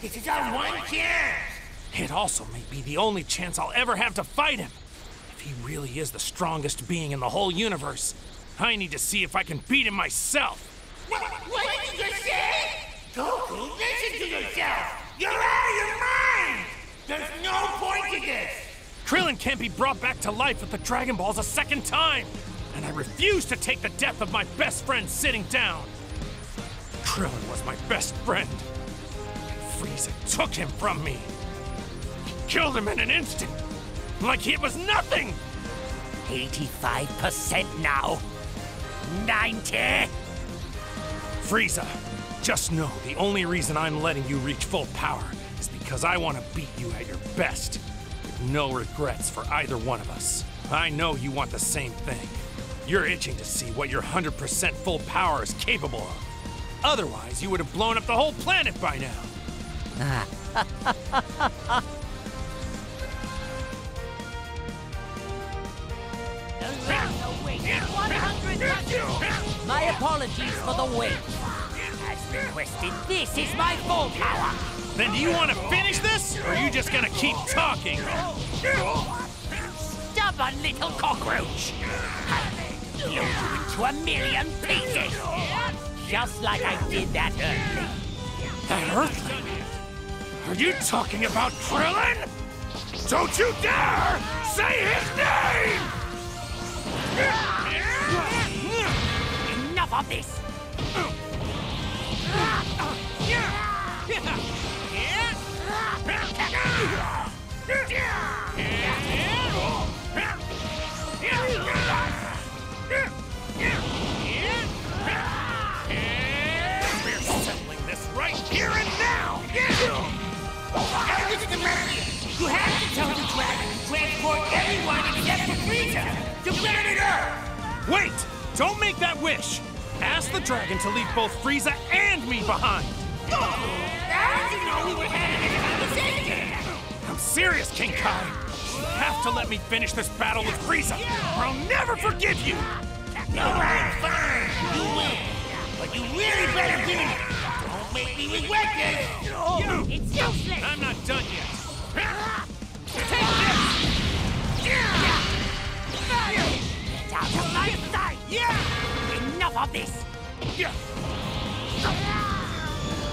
This is our one chance! It also may be the only chance I'll ever have to fight him. If he really is the strongest being in the whole universe, I need to see if I can beat him myself. What, what did you say? Goku, listen to yourself! You're out of your mind! There's no point to this! Krillin can't be brought back to life with the Dragon Balls a second time! And I refuse to take the death of my best friend sitting down! Krillin was my best friend. Frieza took him from me. He killed him in an instant! Like it was nothing! 85% now. 90. Frieza, just know the only reason I'm letting you reach full power is because I want to beat you at your best. With no regrets for either one of us. I know you want the same thing. You're itching to see what your 100% full power is capable of. Otherwise, you would have blown up the whole planet by now. My apologies for the wait. As requested, this is my full power. Then do you want to finish this, or are you just gonna keep talking? Stubborn little cockroach. Blow you into a million pieces. Just like I did that early. That Earthling? Are you talking about Krillin? Don't you dare say his name! Enough of this. You have to tell the dragon to transport everyone except Frieza to planet Earth! Wait! Don't make that wish! Ask the dragon to leave both Frieza and me behind! How did you know we were having conversation? I'm serious, King Kai! You have to let me finish this battle with Frieza, or I'll never forgive you! Alright, fine. You win. But you really better beat it. Don't make me regret this. It's useless. I'm not done yet! Get out of my sight. Enough of this.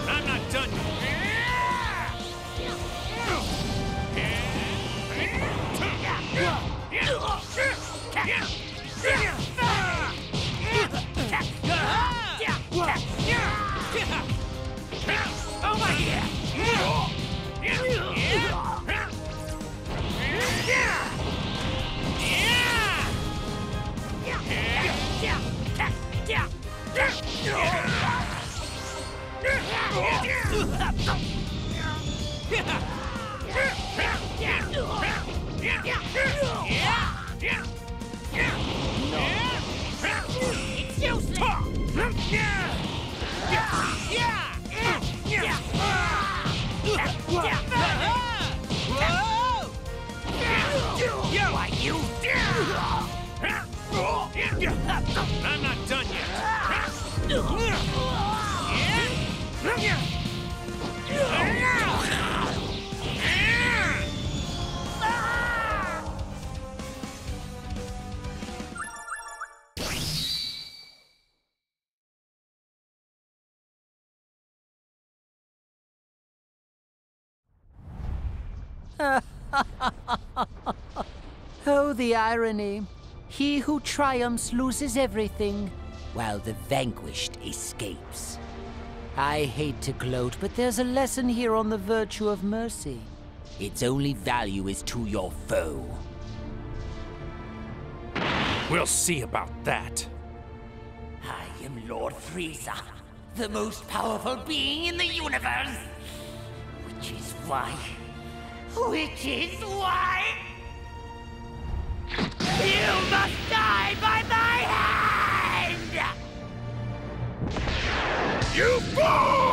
I'm not done I'm not Oh, the irony. He who triumphs loses everything, while the vanquished escapes. I hate to gloat, but there's a lesson here on the virtue of mercy. Its only value is to your foe. We'll see about that. I am Lord Frieza, the most powerful being in the universe. Which is why. Which is why. You must die by my hand! You fool!